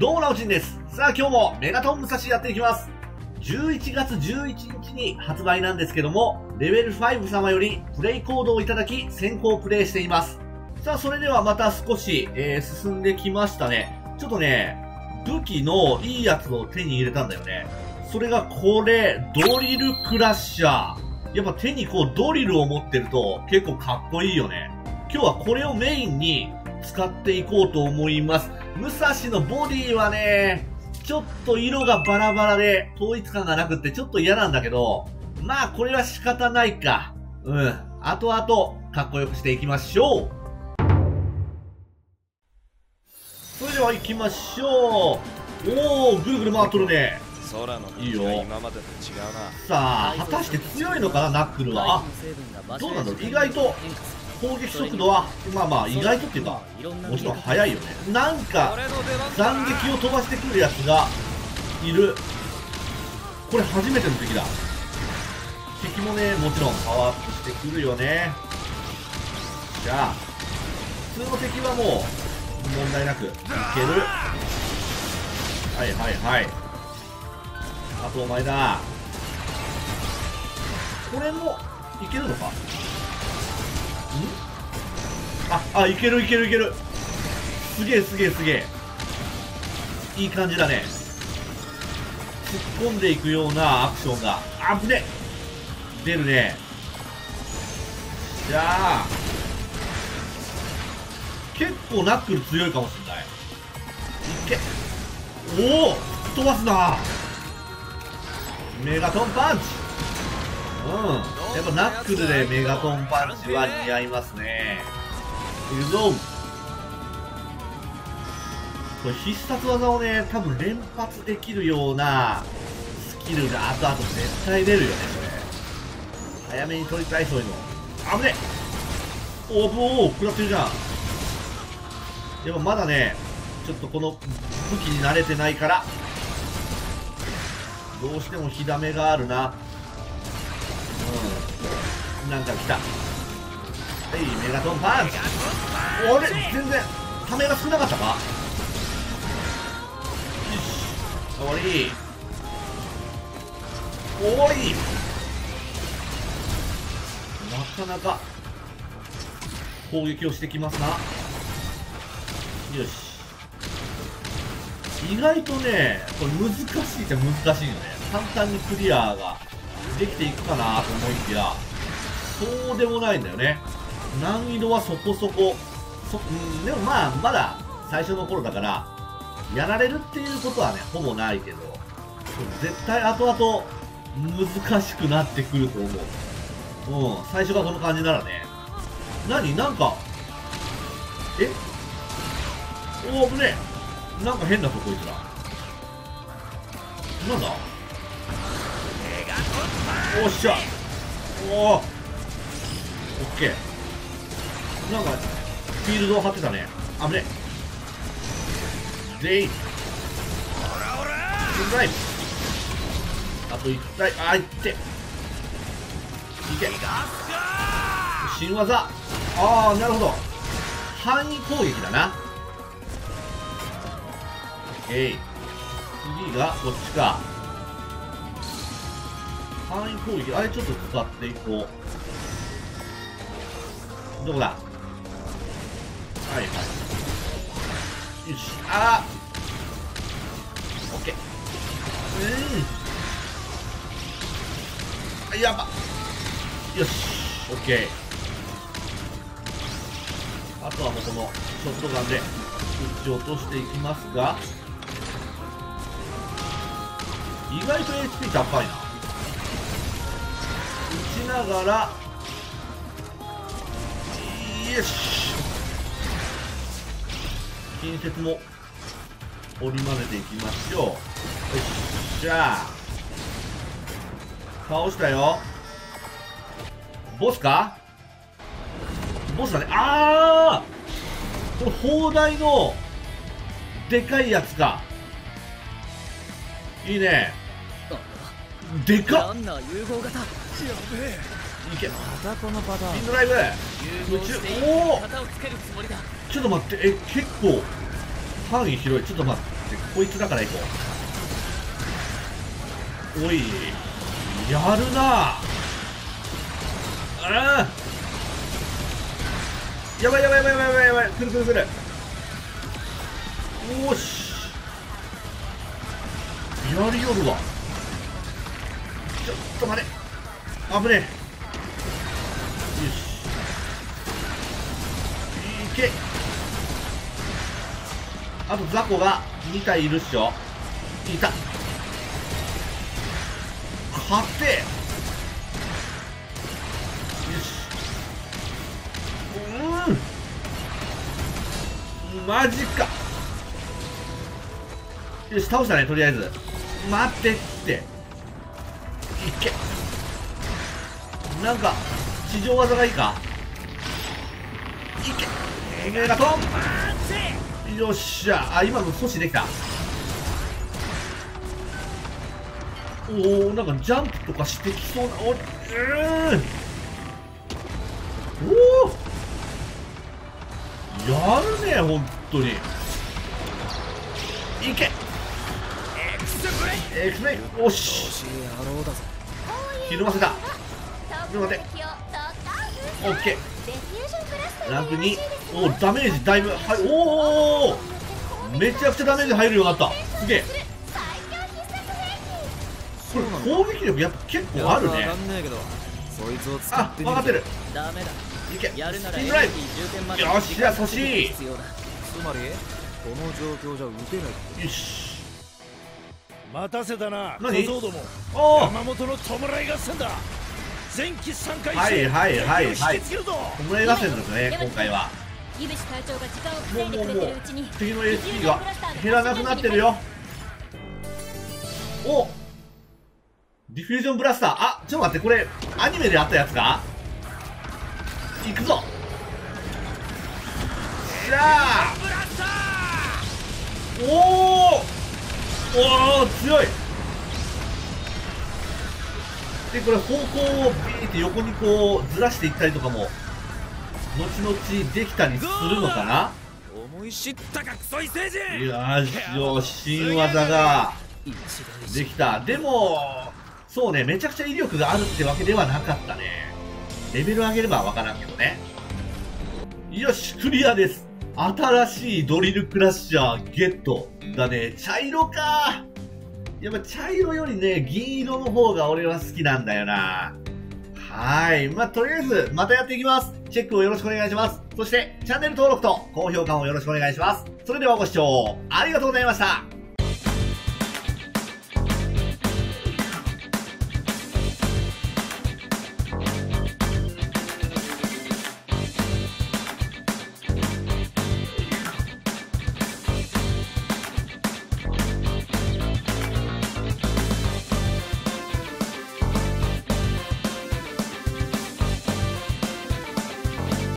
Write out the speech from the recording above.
どうも、なおちんです。さあ、今日もメガトン武蔵やっていきます。11月11日に発売なんですけども、レベル5様よりプレイコードをいただき、先行プレイしています。さあ、それではまた少し、えー、進んできましたね。ちょっとね、武器のいいやつを手に入れたんだよね。それがこれ、ドリルクラッシャー。やっぱ手にこうドリルを持ってると結構かっこいいよね。今日はこれをメインに使っていこうと思います。武蔵のボディはね、ちょっと色がバラバラで統一感がなくってちょっと嫌なんだけど、まあこれは仕方ないか。うん。後々かっこよくしていきましょう。それでは行きましょう。おー、ぐるぐる回っとるね。空のいいよ今までと違うなさあ、果たして強いのかな、ナックルは。あ、どうなんだろう意外と攻撃速度は、まあまあ意外とっていうか、もちろん速いよね。なんか、斬撃を飛ばしてくるやつがいる。これ初めての敵だ。敵もね、もちろんパワーアップしてくるよね。じゃあ、普通の敵はもう問題なくいける。はいはいはい。あとお前だ。これもいけるのか？あ、あ、いけるいけるいける。すげえすげえすげえ。いい感じだね。突っ込んでいくようなアクションが。あぶね出るね。じゃあ、結構ナックル強いかもしんない。いけ。おお飛ばすなメガトンパンチうん。やっぱナックルでメガトンパンチは似合いますね。いくぞこれ必殺技をね、多分連発できるようなスキルが後々絶対出るよね、これ。早めに取りたい、そういうの。あぶねおーお食らってるじゃん。でもまだね、ちょっとこの武器に慣れてないから、どうしても火ダメがあるな。なんか来た。はい、メガトンパンチあれ？全然、ためが少なかったか？よし。終わり。終わり。なかなか、攻撃をしてきますな。よし。意外とね、これ難しいっちゃ難しいよね。簡単にクリアができていくかなと思いきや、そうでもないんだよね。難易度はそこそこ、そ、うん、でもまあ、まだ最初の頃だから、やられるっていうことはね、ほぼないけど、絶対後々難しくなってくると思う。うん、最初がこの感じならね。何？なんか、え？おー、危ねえ。なんか変だぞ、こいつら。なんだ？おっしゃおおッケーなんかフィールドを張ってたね。危ねえ。全員。ライあと1体。あいって。いけ。新技。ああなるほど。範囲攻撃だな。オッケー次がこっちか。範囲攻撃。あれちょっと使っていこう。どこだ？はいはい。よし。あー。オッケー。うん。あやば。よし。オッケー。あとはもうこのショットガンで撃ち落としていきますが。意外と HP 高いな。打ちながらよし。近接も織り交ぜていきましょう。よっしゃ倒したよ。ボスか？ボスだね。ああこれ砲台のでかいやつか。いいね。でかっ。ランナー融合型。やべえいけ。またこのパターン。ピンドライブ。おおちょっと待ってえ結構範囲広い。ちょっと待って。こいつだから行こう。おい、やるな。ああやばいやばいやばいやばいやばい、くるくるくる。おーし。やりよるわ。ちょっと待て。危ねえ。け。あと雑魚が2体いるっしょ。いた。勝てよし。うん。マジか。よし、倒したね、とりあえず。待ってって。いけ。なんか、地上技がいいか？いけ。メガトン。よっしゃ。あ、今の阻止できた。おおなんかジャンプとかしてきそうな、おうーん。おおやるね、本当に。いけ。エクスメイ。おし。ひるませた。ちょっと待ってオッケーランク2おおダメージだいぶはいおおめちゃくちゃダメージ入るようになった。すげえ。これ攻撃力やっぱ結構あるね。わかんねえけど。そいつを使あって分かってる。ダメだ。いけ。やるならスピンドライブ。重点までよっしゃ阻止必要だ。つまりこの状況じゃ撃てない。よし。待たせたな。何？小僧ども。おお山本の弔い合戦だ前期3回はいはいはいはい。引きつけるぞ。弔い合戦ですね今回は。イブシ隊長が時間を稼いでくれてるうちに敵の HP が減らなくなってるよ。おディフュージョンブラスター。あちょっと待ってこれアニメであったやつか？行くぞ。しゃあおおおお強いでこれ方向をビーって横にこうずらしていったりとかも後々できたりするのかな？思い知ったかクソ異星人！いや新技ができた。でもそうねめちゃくちゃ威力があるってわけではなかったね。レベル上げればわからんけどね。よしクリアです。新しいドリルクラッシャーゲットだね。茶色かやっぱ茶色よりね銀色の方が俺は好きなんだよなはい。まあ、とりあえず、またやっていきます。チェックをよろしくお願いします。そして、チャンネル登録と高評価もよろしくお願いします。それではご視聴、ありがとうございました。